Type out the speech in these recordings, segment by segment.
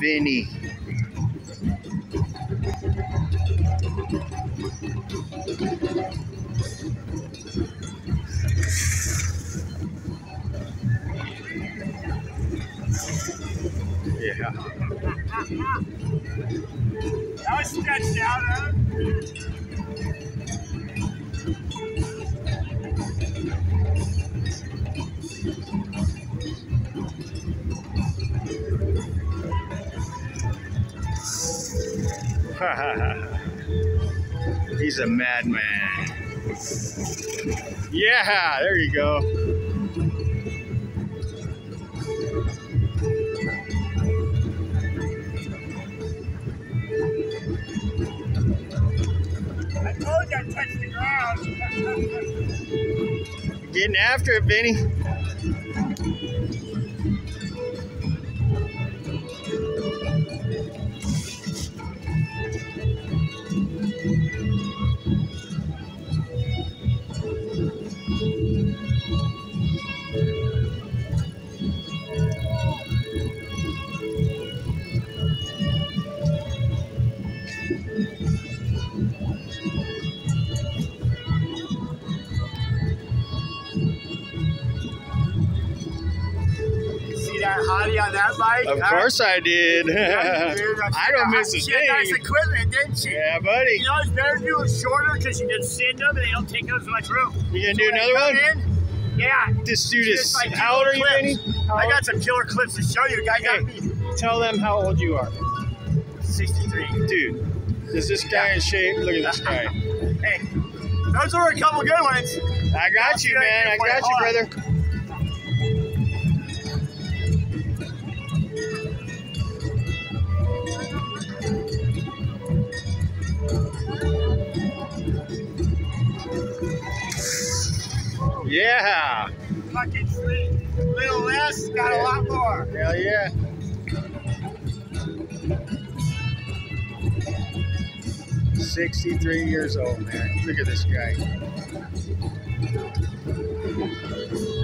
Vinnie. Yeah. That was stretched out, huh? He's a madman. Yeah, there you go. I told you I touched the ground. Getting after it, Vinnie. Hottie on that bike? Of huh? course I did. Yeah, dude, I don't miss a She had nice equipment, didn't she? Yeah, buddy. You know, it's better to do it shorter because you can send them and they don't take up so much room. You gonna So do another one? In, yeah. This dude is. like How old are you. Vinnie? I got some killer clips to show you. Guy got Hey. me Tell them how old you are. 63. Dude, is this guy in shape? Look at this guy. Hey, those were a couple good ones. I got you, man. I got you, brother. Yeah. Fucking sweet. Little less, got a lot more. Hell yeah. Sixty-three years old, man. Look at this guy.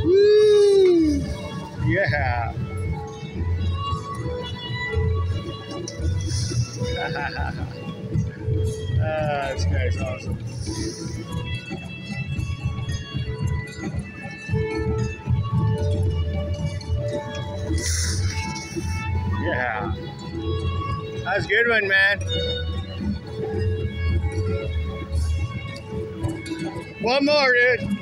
Woo! Yeah. ah, this guy's awesome. Yeah. That was a good one, man. One more, dude.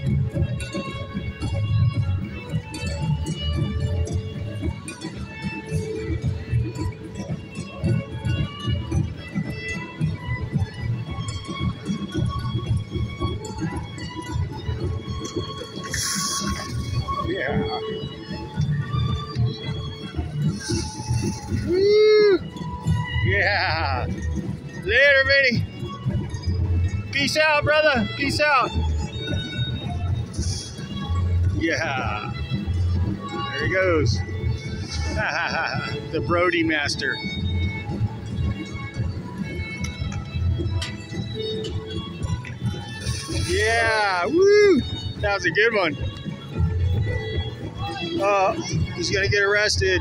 Yeah. Woo! Yeah. Later, Vinnie. Peace out, brother. Peace out. Yeah. There he goes. the Brody Master. Yeah. Woo! That was a good one. Uh, he's gonna get arrested.